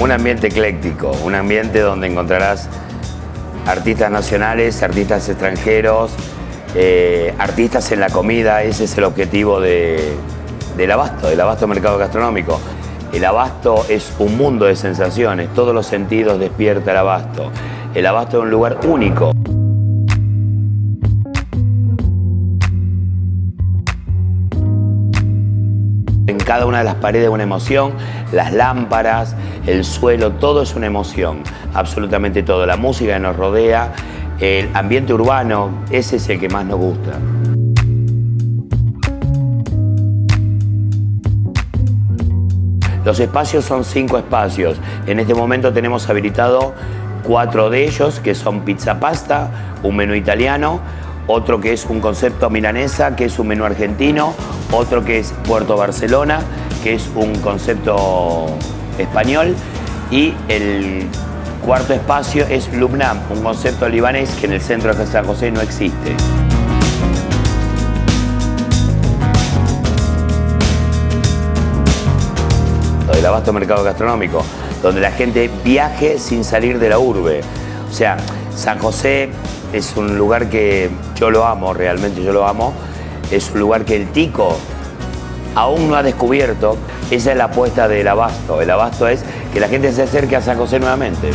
un ambiente ecléctico, un ambiente donde encontrarás artistas nacionales, artistas extranjeros, eh, artistas en la comida, ese es el objetivo del abasto, del abasto mercado gastronómico. El abasto es un mundo de sensaciones, todos los sentidos despierta el abasto. El abasto es un lugar único. Cada una de las paredes una emoción, las lámparas, el suelo, todo es una emoción, absolutamente todo. La música que nos rodea, el ambiente urbano, ese es el que más nos gusta. Los espacios son cinco espacios. En este momento tenemos habilitado cuatro de ellos, que son pizza pasta, un menú italiano, otro que es un concepto milanesa, que es un menú argentino, otro que es Puerto Barcelona, que es un concepto español, y el cuarto espacio es Lubnam, un concepto libanés que en el centro de San José no existe. El abasto mercado gastronómico, donde la gente viaje sin salir de la urbe. O sea, San José es un lugar que yo lo amo, realmente yo lo amo. Es un lugar que el tico aún no ha descubierto. Esa es la apuesta del abasto. El abasto es que la gente se acerque a San José nuevamente.